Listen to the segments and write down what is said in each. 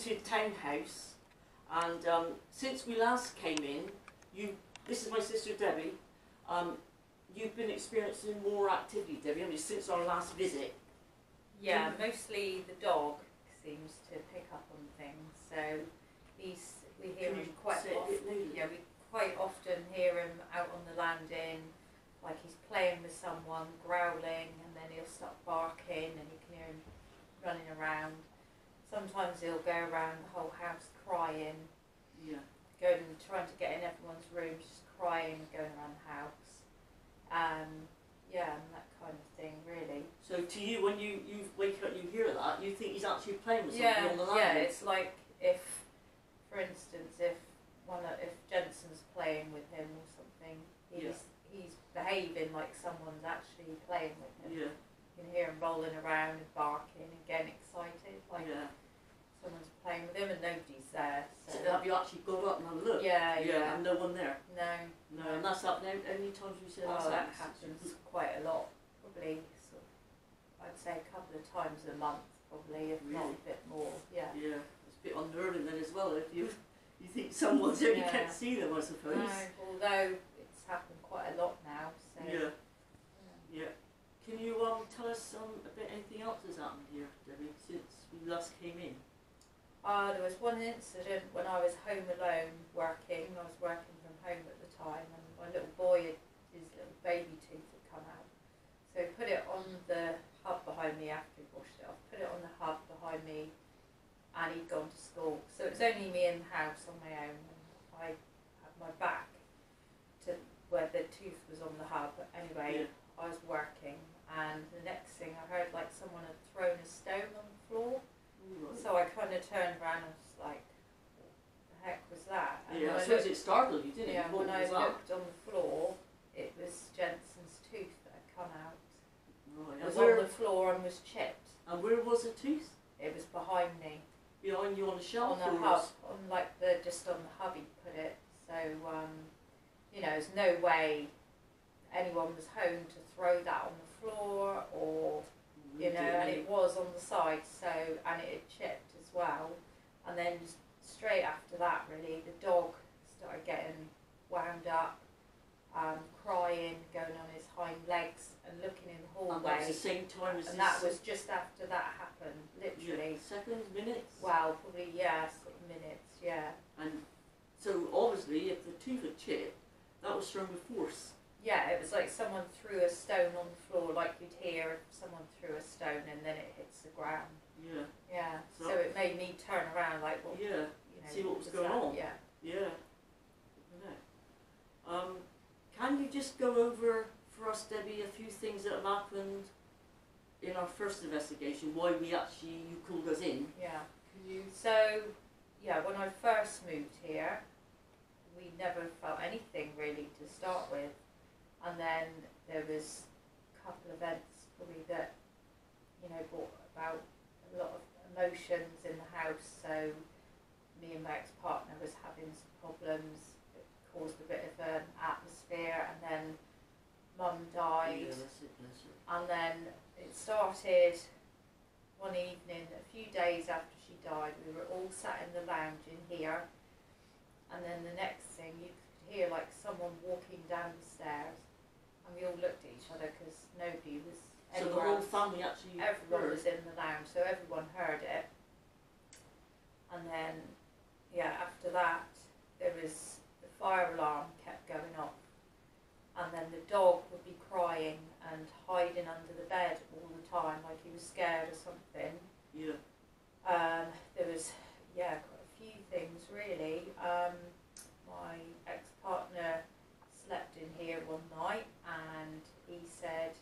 townhouse, and um, since we last came in, you. This is my sister Debbie. Um, you've been experiencing more activity, Debbie, haven't you, since our last visit? Yeah, mostly the dog seems to pick up on things. So he's we hear him quite say it a often. Yeah, we quite often hear him out on the landing, like he's playing with someone, growling, and then he'll start barking, and you can hear him running around. Sometimes he'll go around the whole house crying, Yeah. going trying to get in everyone's rooms, just crying, going around the house. Um, yeah, and that kind of thing, really. So to you, when you, you wake up and you hear that, you think he's actually playing with something Yeah, on the yeah. landing? It's like if, for instance, if one of, if Jensen's playing with him or something, he's he's behaving like someone's actually playing with him. Yeah, You can hear him rolling around and barking and getting excited, like yeah. someone's playing with him and nobody's there. So, So have you actually gone up and had a look? yeah, Yeah, yeah. and no one there? No, No, and that's happened any times say that's oh, that happens quite a lot. Probably, sort of, I'd say a couple of times a month, probably, if not a bit more. Yeah. Yeah, it's a bit unnerving then as well if you you think someone's there and you can't see them, I suppose. No, although it's happened quite a lot now. So. Yeah, yeah. Can you um tell us um a bit anything else that's happened here, Debbie, since we last came in? Uh, there was one incident when I was home alone working. I was working from home at the time, and my little boy, had, his little baby tooth had come out. So he put it on the hub behind me after he washed it off. Put it on the hub behind me, and he'd gone to school. So it was only me in the house on my own, and I had my back to where the tooth was on the hub. But anyway, Yeah. I was working, and the next thing I heard like someone had thrown a stone on the floor. Right. So I kind of turned around and was like, what the heck was that? And yeah, I suppose it startled you, didn't yeah, it? What when I that? looked on the floor, it was Jensen's tooth that had come out. Right. It was where, on the floor and was chipped. and where was the tooth? It was behind me, Behind you on the shelf? on the hub, on like the, just on the hub he put it. So, um, you know, there's no way anyone was home to throw that on the floor or you know, and it was on the side, so and it had chipped as well. And then straight after that, really, the dog started getting wound up, um, crying, going on his hind legs, and looking in the And that was hallway. the same time as And that was just after that happened, yeah, literally. seconds, minutes? Wow, probably yeah, sort of minutes, yeah. And so obviously, if the tooth had chipped, that was thrown with force. Yeah, it was like someone threw a stone on the floor, like you'd hear if someone threw a stone and then it hits the ground. Yeah, Yeah, so, So- it made me turn around, like, what, yeah, you know, See what was going that? on. Yeah. yeah. No. Um, can you just go over for us, Debbie, a few things that have happened in our first investigation? Why we actually you called us in? Yeah. Can you? So, yeah, when I first moved here, we never felt anything really to start with, and then there was a couple of events probably that, you know, brought about a lot of emotions in the house. So, me and my ex-partner was having some problems. It caused a bit of an atmosphere, and then Mum died. Yeah, that's it. Bless her. And then it started one evening, a few days after she died, we were all sat in the lounge in here. And then the next thing, you could hear like someone walking down the stairs. And we all looked at each other because nobody was So the whole else. family actually Everyone heard. was in the lounge, so everyone heard it. And then, yeah, after that, there was the fire alarm kept going off. And then the dog would be crying and hiding under the bed all the time, like he was scared or something. Yeah. Um, there was, yeah, quite a few things really. Um, my ex-partner slept in here one night said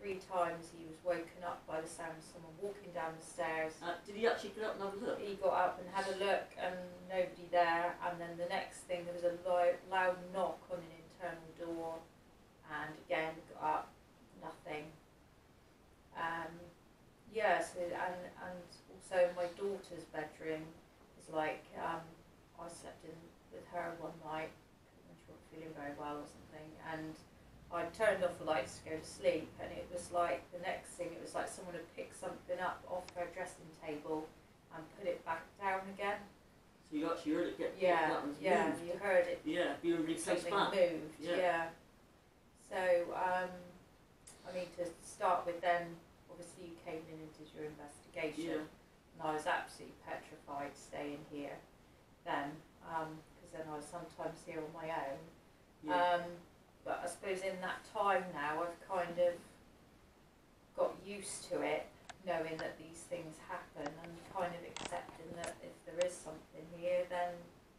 three times he was woken up by the sound of someone walking down the stairs. Uh, did he actually get up and have a look? He got up and had a look and nobody there and then the next thing there was a loud, loud knock on an internal door and again got up, nothing. Um, yeah, so, and, and also my daughter's bedroom is like, um, I slept in with her one night when she wasn't feeling very well or something and I turned off the lights to go to sleep and it was like the next thing it was like someone had picked something up off her dressing table and put it back down again. So you actually heard it get Yeah, yeah, moved. you heard it Yeah, being replaced something back. moved, Yeah. yeah. So, um, I mean, to start with then, obviously you came in and did your investigation, Yeah. And I was absolutely petrified staying here then, because then I was sometimes here on my own. Yeah. Um, but I suppose in that time now, I've kind of got used to it, knowing that these things happen and kind of accepting that if there is something here, then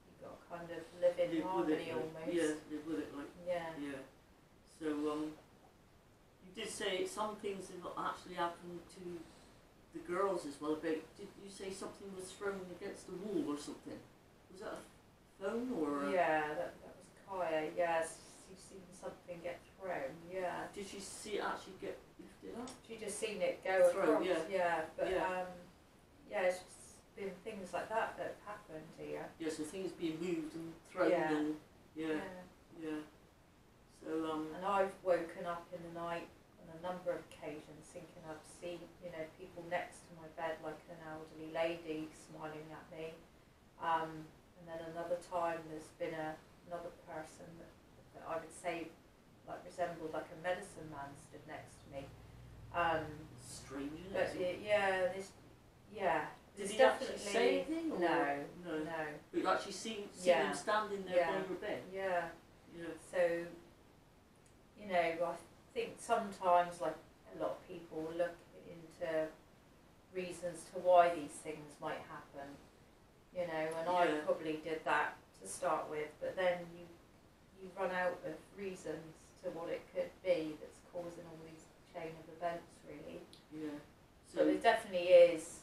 you've got to kind of live in Live harmony it, like, almost. Yeah, live with it like Yeah. yeah. So um, you did say some things have actually happened to the girls as well. About did you say something was thrown against the wall or something? Was that a phone or? a- Yeah, that, that was Kaya. Yes, you've seen something get thrown. Yeah, Did she see it actually get lifted up? she just seen it go Thrown, across. yeah. but Yeah. um, yeah, it's just been things like that that have happened here. Yeah, so things being moved and thrown Yeah. and yeah, yeah. So um, And I've woken up in the night on a number of occasions thinking I've seen, you know, people next to my bed like an elderly lady smiling at me. Um, and then another time there's been a, another person that, that I would say like resembled like a medicine man stood next to me. Um, strange, isn't but it? it, yeah, this, yeah, Did it's he actually definitely say anything? Or? no, no. no, But you actually seen seen Yeah. him standing there Yeah. by your bed. yeah. Yeah. So, you know, I think sometimes, like a lot of people, look into reasons to why these things might happen. You know, and I Yeah. probably did that to start with, but then you you run out of reasons to what it could be that's causing all these chain of events, really. Yeah. So So there definitely is.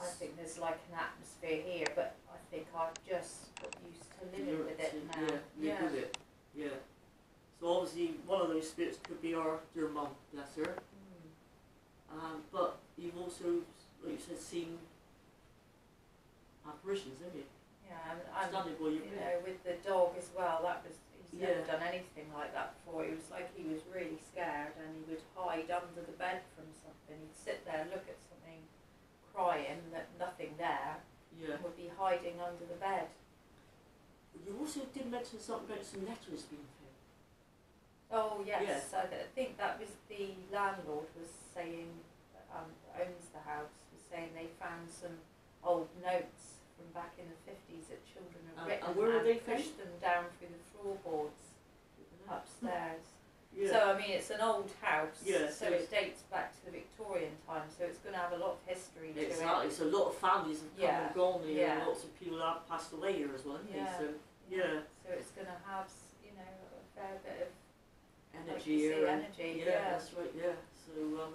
I think there's like an atmosphere here, but I think I've just got used to living you're- with it so, now. Yeah, live with it. Yeah. So obviously one of those spirits could be our dear mum, bless her. Mm. Um, but you've also, like you said, seen apparitions, haven't you? Yeah, and, and Standing by your you bed. know, with the dog as well, that was he's never Yeah. done anything like that before. He was like he was really scared and he would hide under the bed from something. He'd sit there, look at something, crying that nothing there, Yeah. and would be hiding under the bed. You also did mention something about some letters being found. Oh yes, I th- I think that was the landlord was saying, um, that owns the house, was saying they found some old notes from back in the fifties that children had And- written and where were they pushed them down through the floorboards upstairs. Yeah. So I mean, it's an old house. Yeah, So so it dates back to the Victorian time. So it's going to have a lot of history to Exactly. it. So a lot of families have come Yeah. and gone here, and lots of people have passed away here as well. Yeah. So yeah, So it's going to have, you know, a fair bit of energy and- energy. yeah, Yeah. that's right. Yeah. So um,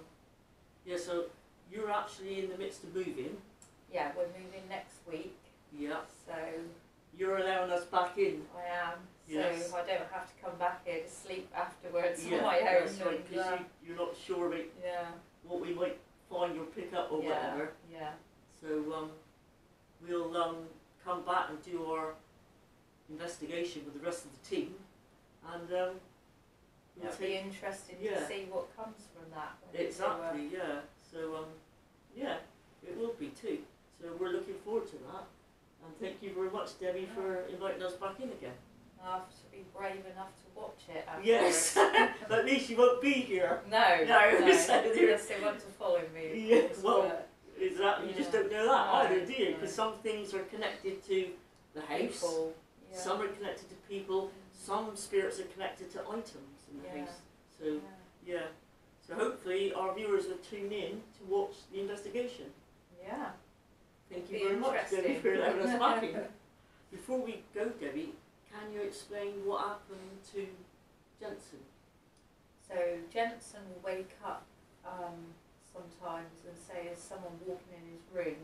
yeah. So you're actually in the midst of moving. Yeah, we're moving next week. Yeah. So You're allowing us back in. I am. So Yes. I don't have to come back here to sleep afterwards yeah, on my own. that's right. and, Because uh, you, you're not sure about yeah. what we might find or pick up or yeah. whatever. Yeah. So um, we'll um, come back and do our investigation with the rest of the team, and um, It'll be interesting yeah. to see what comes from that. when we do, uh, exactly yeah. So um, yeah, it will be too. So we're looking forward to that, and thank you very much, Debbie, for inviting us back in again. I have to be brave enough to watch it. Yes, afterwards. at least you won't be here. No, No, no. so Unless they want to follow me. Yeah, course, well, Exactly, you just don't know that No, either, do you? no. Because some things are connected to the house. people. Yeah. Some are connected to people, some spirits are connected to items in the Yeah. house. So, Yeah. So hopefully our viewers will tune in to watch the investigation. yeah. Thank you very much, Debbie, for letting us back. Before we go, Debbie, can you explain what happened to Jensen? So Jensen will wake up um, sometimes and say, "Is someone walking in his room?"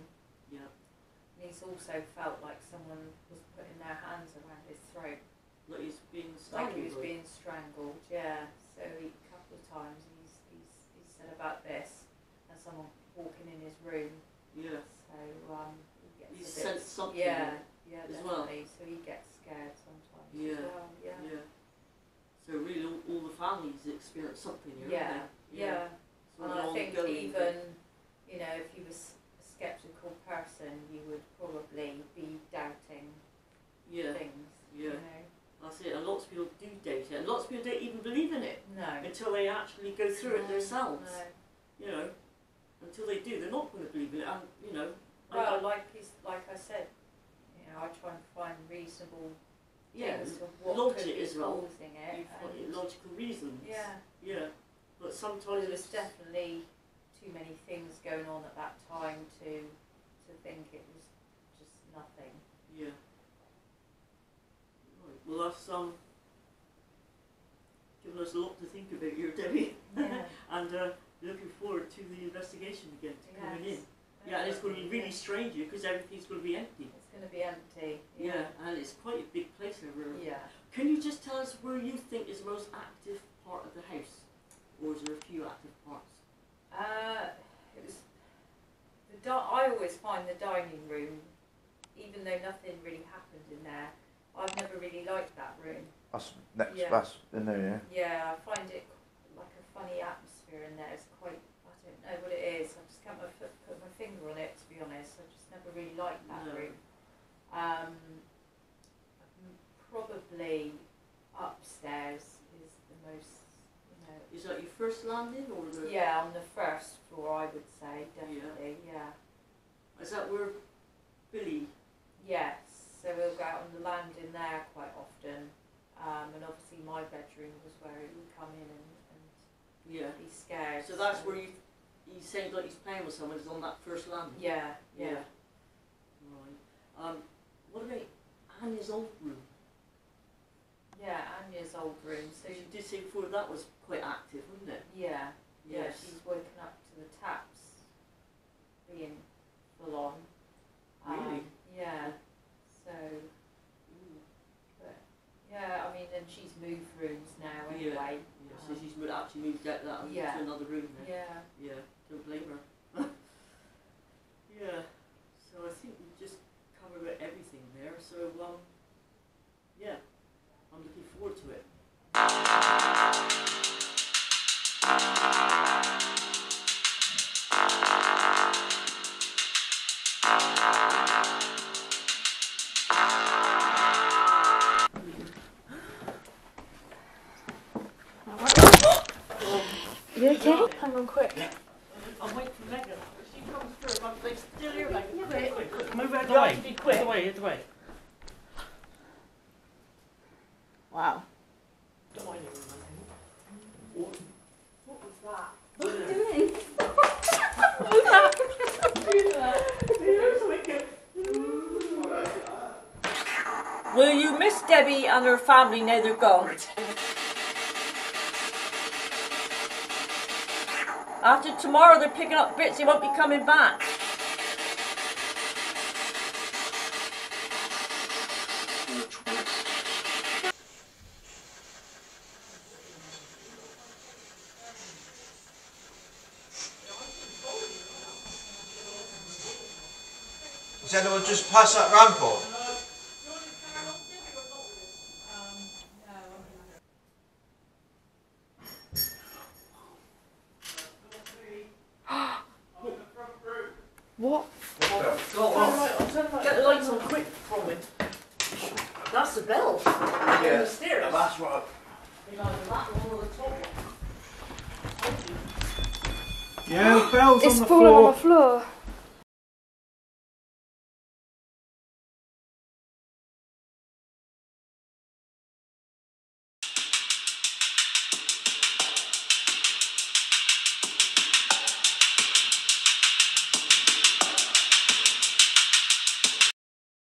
Yeah. And he's also felt like someone was putting their hands around his throat, Like he's being like he was being strangled. Yeah. So he, a couple of times he's, he's he's said about this and someone walking in his room. Yeah. So um, he gets He sensed something. Yeah, yeah, as well. definitely. So he gets scared sometimes Yeah, as well. Yeah. Yeah. So really all, all the families experience something Yeah, haven't yeah. So And I think even, you know, if you was person, you would probably be doubting yeah. things. Yeah. You know? That's it. And lots of people do date it. And lots of people don't even believe in it. No. Until they actually go through no, it themselves. No. You know, until they do, they're not going to believe in it. And, you know. Well, I, I, like, he's, like I said, you know, I try and find reasonable yeah, logic as well. logical reasons. Yeah. Yeah. But sometimes there's definitely too many things going on at that time to to think it was just nothing. Yeah. Right. Well, that's um, given us a lot to think about here, Debbie, Yeah. and uh, looking forward to the investigation again to coming in. Yes. Yeah, and it's going to be really strange here because everything's going to be empty. It's going to be empty. Yeah. and it's quite a big place over there. Yeah. Can you just tell us where you think is the most active part of the house, or is there a few active parts? Uh, it was the di- I always find the dining room, even though nothing really happened in there, I've never really liked that room. That's next, Yeah. that's in there, yeah. Yeah, I find it like a funny atmosphere in there. It's quite, I don't know what it is. I just can't put, put my finger on it, to be honest. I just never really liked that No. room. Um, probably upstairs is the most, you know. Is that your first landing, or the? Yeah, on the first floor, I would say, definitely, yeah. Is that where Billy? Yes, so we'll go out on the landing there quite often. Um, and obviously my bedroom was where he would come in and, Yeah. and be scared. So that's where you. He sounds like he's playing with someone. Is on that first landing. Yeah, yeah. Right. Um, what about Anya's old room? Yeah, Anya's old room. So So you did say before that was quite active, wasn't it? yeah, yeah, Yes. she's woken up to the taps being full on. Okay? On, quick. I'll wait for Megan. If she comes through, I'm like, still here, Megan. Quick, quick, quick. Move out of the way. have to be Out quick. the way, out the way. Wow. What was that? What are you doing? Will you miss Debbie and her family now they're gone? After tomorrow they're picking up bits, they won't be coming back. Has anyone just passed that rampart? What? Get the lights on quick from it. That's the bell. On the stairs. That's what. You know, the that one or the top one. Yeah, the bell's It's on the fallen on the floor.